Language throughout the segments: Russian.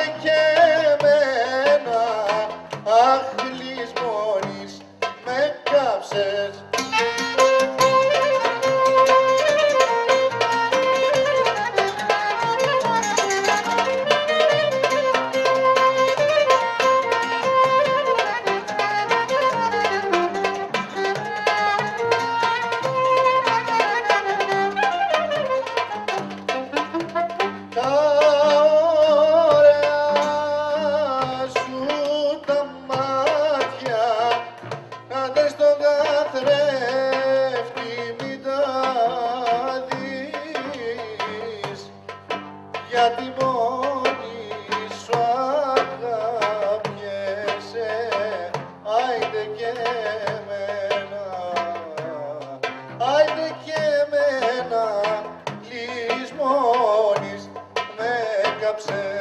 Thank you. upset.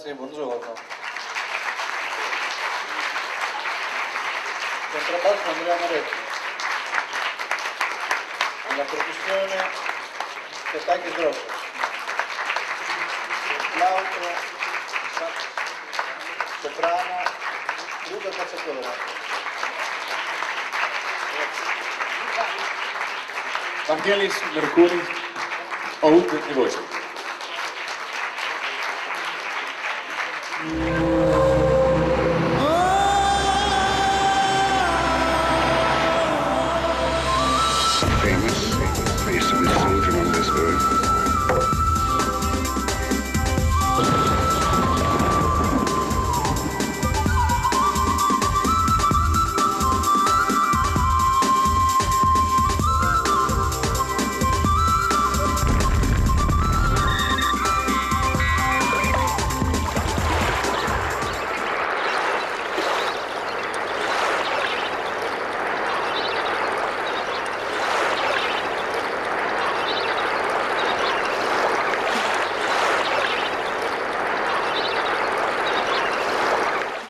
Grazie, buongiorno. Contrabbasso Andrea Moretti. Alla percussione Catacchi Grosso. Flauto, soprano, Luca Cacciatore. Вангелис Меркурий, Ауд Девочек. Thank you.